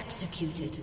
Executed.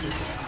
Thank you.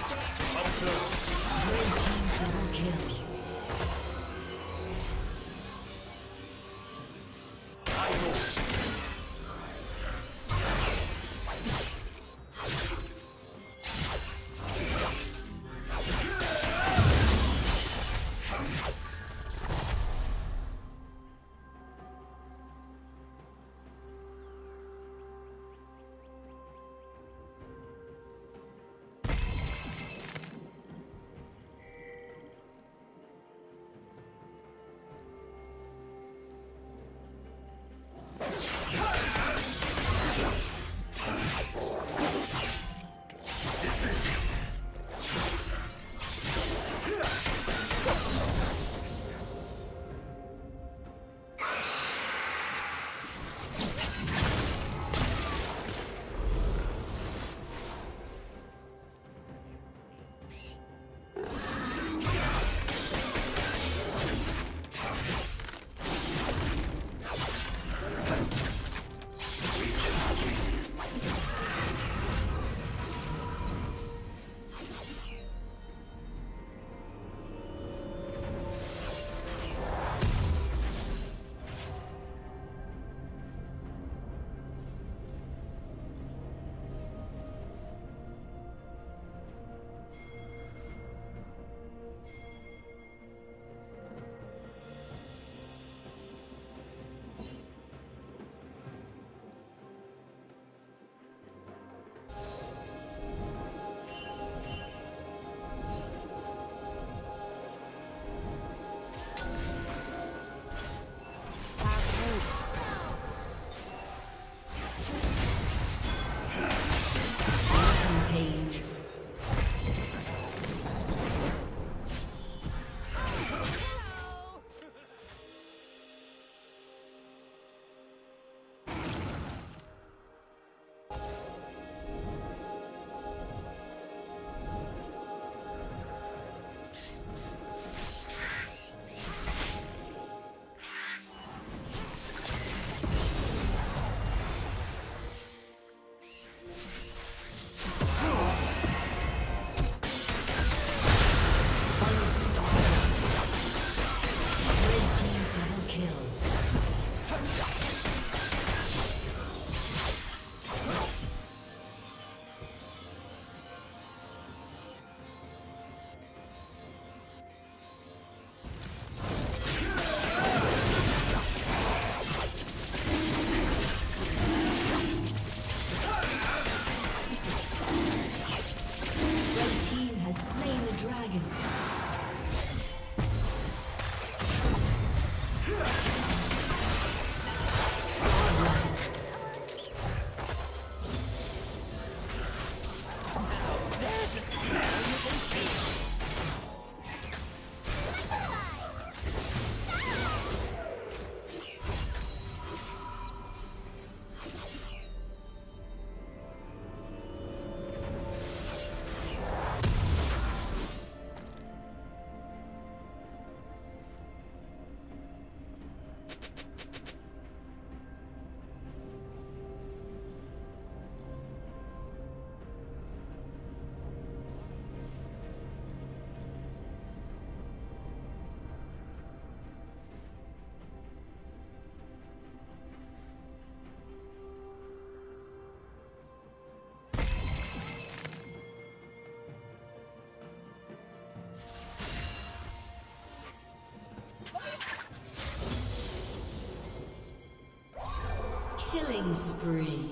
Spree.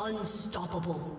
Unstoppable.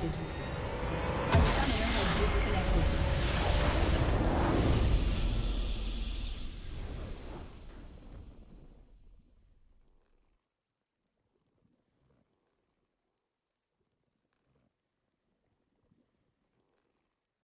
좀.